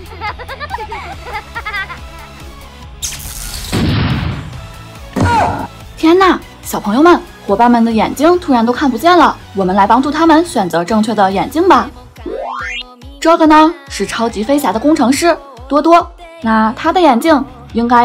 天哪，小朋友们，伙伴们的眼睛突然都看不见了，我们来帮助他们选择正确的眼镜吧。这个呢是超级飞侠的工程师多多，那他的眼镜应该。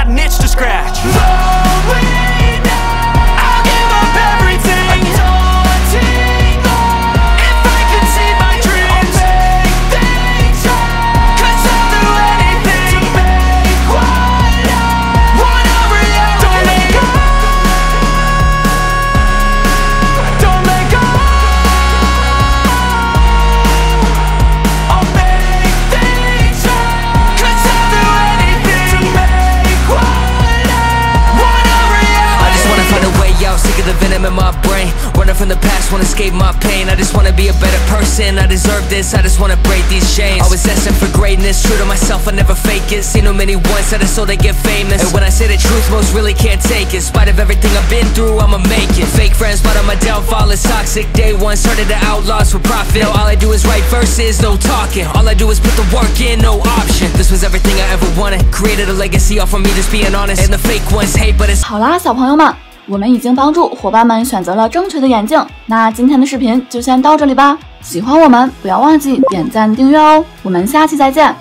got an itch to scratch. from the past, wanna escape my pain. I just wanna be a better person. I deserve this, I just wanna break these chains. Always asking for greatness, true to myself, I never fake it. Seen too many once that I so they get famous. And when I say the truth, most really can't take it. In spite of everything I've been through, I'ma make it. Fake friends, but on my downfall is toxic. Day one, started the outlaws for profit. Now all I do is write verses, no talking. All I do is put the work in, no option. This was everything I ever wanted. Created a legacy off of me just being honest. And the fake ones hate, but it's 好啦，小朋友们， 我们已经帮助伙伴们选择了正确的眼镜。那今天的视频就先到这里吧。喜欢我们，不要忘记点赞订阅哦。我们下期再见，